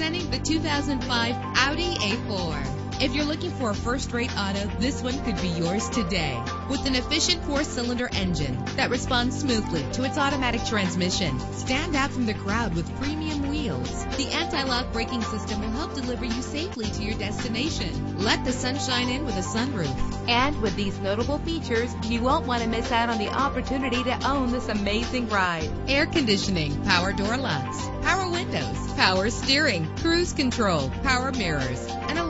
2005 Audi A4. If you're looking for a first-rate auto, this one could be yours today. With an efficient four-cylinder engine that responds smoothly to its automatic transmission, stand out from the crowd with premium wheels. The anti-lock braking system will help deliver you safely to your destination. Let the sunshine in with a sunroof. And with these notable features, you won't want to miss out on the opportunity to own this amazing ride. Air conditioning, power door locks, power windows, power steering, cruise control, power mirrors, an alarm